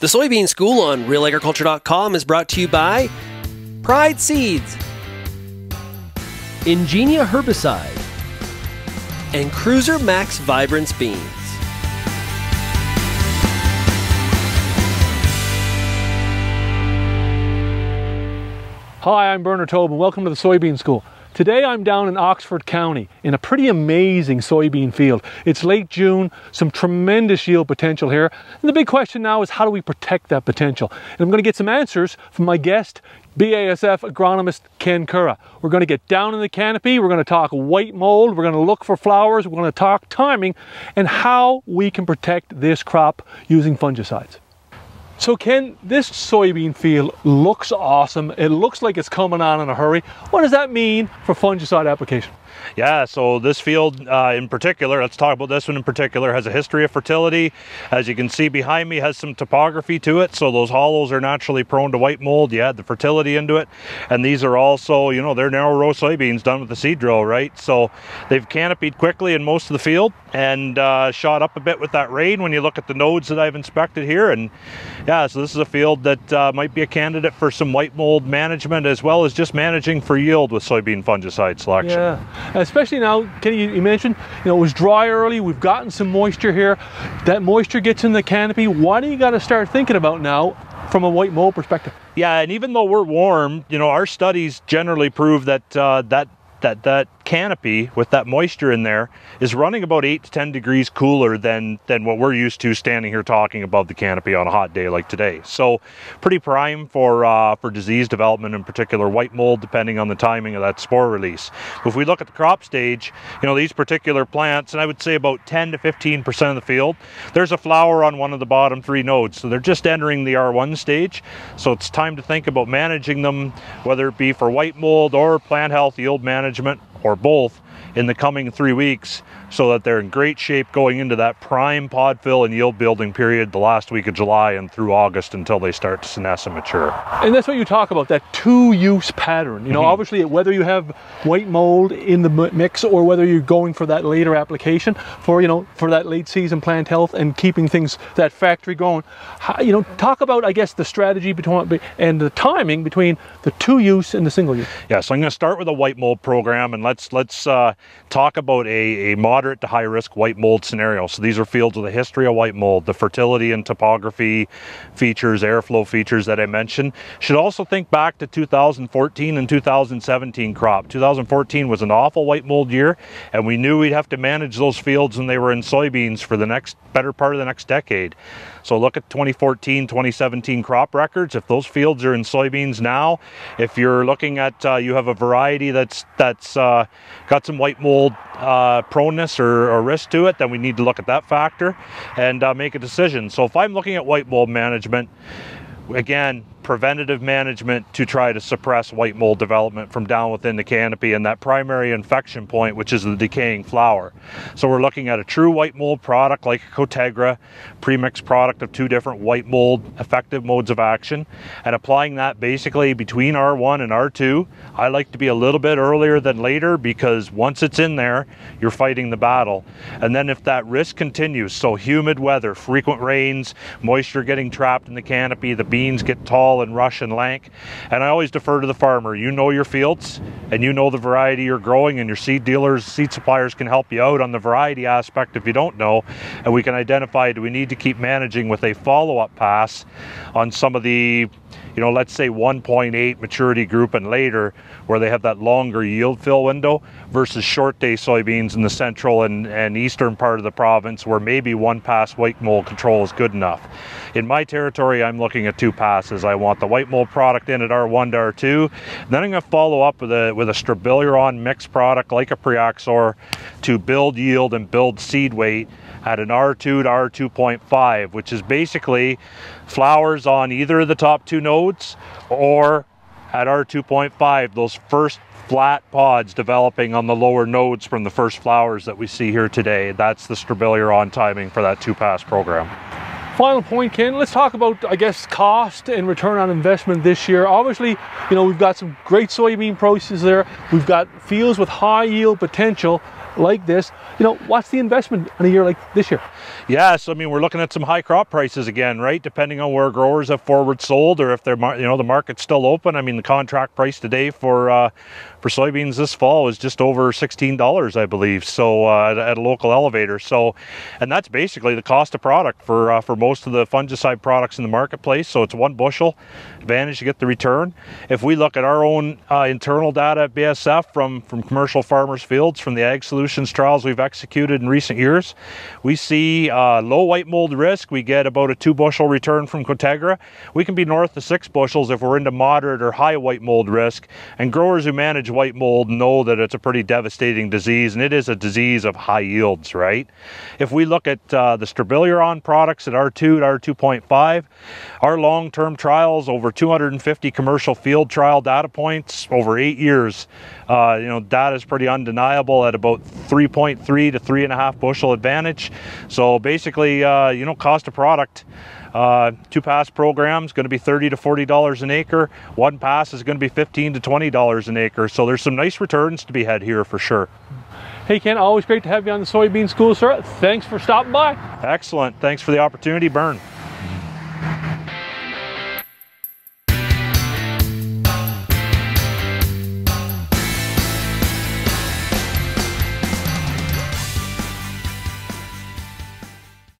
The Soybean School on realagriculture.com is brought to you by Pride Seeds, Engenia Herbicide, and CruiserMaxx Vibrance Beans. Hi, I'm Bernard Tobin. Welcome to the Soybean School. Today I'm down in Oxford County in a pretty amazing soybean field. It's late June, some tremendous yield potential here. And the big question now is how do we protect that potential? And I'm going to get some answers from my guest, BASF agronomist Ken Currah. We're going to get down in the canopy, we're going to talk white mold, we're going to look for flowers, we're going to talk timing and how we can protect this crop using fungicides. So Ken, this soybean field looks awesome. It looks like it's coming on in a hurry. What does that mean for fungicide application? Yeah, so this field uh, in particular, let's talk about this one in particular, has a history of fertility. As you can see behind me, has some topography to it, so those hollows are naturally prone to white mold. You add the fertility into it, and these are also, you know, they're narrow row soybeans done with the seed drill, right? So they've canopied quickly in most of the field and uh, shot up a bit with that rain when you look at the nodes that I've inspected here. And yeah, so this is a field that uh, might be a candidate for some white mold management as well as just managing for yield with soybean fungicide selection. Yeah especially now, Kenny, you mentioned, you know, it was dry early, we've gotten some moisture here. That moisture gets in the canopy. Why do you got to start thinking about now from a white mold perspective? Yeah, and even though we're warm, you know, our studies generally prove that uh, that that that canopy with that moisture in there is running about 8 to 10 degrees cooler than than what we're used to standing here talking above the canopy on a hot day like today. So pretty prime for uh, for disease development in particular white mold depending on the timing of that spore release. If we look at the crop stage you know these particular plants and I would say about 10 to 15 percent of the field there's a flower on one of the bottom three nodes. So they're just entering the R1 stage. So it's time to think about managing them whether it be for white mold or plant health yield management or both in the coming three weeks so that they're in great shape going into that prime pod fill and yield building period the last week of July and through August until they start to senesce and mature. And that's what you talk about, that two-use pattern. You know, mm -hmm. obviously whether you have white mold in the mix or whether you're going for that later application for, you know, for that late season plant health and keeping things, that factory going. How, you know, talk about, I guess, the strategy between and the timing between the two-use and the single-use. Yeah, so I'm going to start with a white mold program and let's, let's uh, talk about a, a moderate to high risk white mold scenario. So these are fields with a history of white mold, the fertility and topography features, airflow features that I mentioned. Should also think back to 2014 and 2017 crop. 2014 was an awful white mold year and we knew we'd have to manage those fields when they were in soybeans for the next better part of the next decade. So look at 2014, 2017 crop records. If those fields are in soybeans now, if you're looking at, uh, you have a variety that's that's uh, got some white mold uh, proneness or, or, risk to it, then we need to look at that factor and uh, make a decision. So if I'm looking at white mold management, again, preventative management to try to suppress white mold development from down within the canopy and that primary infection point, which is the decaying flower. So we're looking at a true white mold product like Cotegra, premixed product of two different white mold effective modes of action, and applying that basically between R1 and R2. I like to be a little bit earlier than later because once it's in there, you're fighting the battle. And then if that risk continues, so humid weather, frequent rains, moisture getting trapped in the canopy, the beans get tall, and rush and lank. And I always defer to the farmer. You know your fields and you know the variety you're growing and your seed dealers, seed suppliers can help you out on the variety aspect if you don't know. And we can identify, do we need to keep managing with a follow-up pass on some of the you know, let's say 1.8 maturity group and later, where they have that longer yield fill window, versus short day soybeans in the central and, and eastern part of the province, where maybe one pass white mold control is good enough. In my territory, I'm looking at two passes. I want the white mold product in at R1 to R2. Then I'm going to follow up with a with a strobilurin mixed product like a Priaxor to build yield and build seed weight at an R2 to R2.5, which is basically flowers on either of the top two nodes or at R2.5, those first flat pods developing on the lower nodes from the first flowers that we see here today. That's the strobilurin timing for that two-pass program. Final point, Ken, let's talk about, I guess, cost and return on investment this year. Obviously, you know, we've got some great soybean prices there. We've got fields with high yield potential. like this. You know, what's the investment in a year like this year? Yes, I mean we're looking at some high crop prices again, right? Depending on where growers have forward sold or if they're you know the market's still open. I mean the contract price today for uh, for soybeans this fall is just over sixteen dollars, I believe. So uh, at, at, a local elevator. So, and that's basically the cost of product for uh, for most of the fungicide products in the marketplace. So it's one bushel advantage to get the return. If we look at our own uh, internal data at BASF from from commercial farmers' fields from the Ag Solutions trials we've executed in recent years, we see uh, low white mold risk. We get about a two bushel return from Cotegra. We can be north of six bushels if we're into moderate or high white mold risk. And growers who manage white mold know that it's a pretty devastating disease, and it is a disease of high yields, right? If we look at uh, the Strobilurin products at R2 to R2.5, our long-term trials, over 250 commercial field trial data points over eight years, uh, you know, data is pretty undeniable at about 3.3 to three and a half bushel advantage. So basically, uh, you know, cost of product uh, two pass programs going to be 30 to 40 dollars an acre. One pass is going to be 15 to 20 dollars an acre. So there's some nice returns to be had here for sure. Hey Ken, always great to have you on the Soybean School, sir. Thanks for stopping by. Excellent. Thanks for the opportunity, Bern.